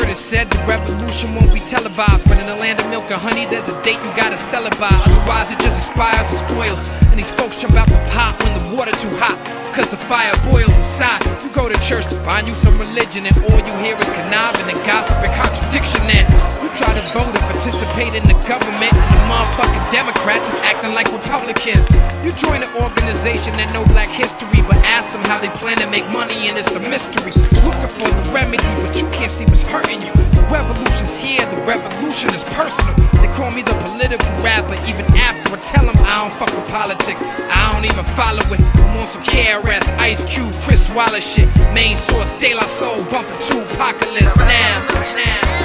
it said the revolution won't be televised. But in the land of milk and honey, there's a date you gotta sell it by. Otherwise, it just expires and spoils. And these folks jump out the pot when the water too hot. Cause the fire boils inside. You go to church to find you some religion, and all you hear is conniving and gossip and contradiction. And you try to vote and participate in the government, and the motherfucking Democrats is acting like Republicans. You join an organization that know black history, but ask them how they plan to make money, and it's a mystery. Looking for the remedy, but you can't see what's revolution is personal. They call me the political rapper, even after I tell them I don't fuck with politics. I don't even follow it. I'm on some KRS, Ice Cube, Chris Wallace shit. Main source, De La Soul, bumping to apocalypse now. now.